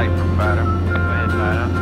I'm Bottom. Go ahead,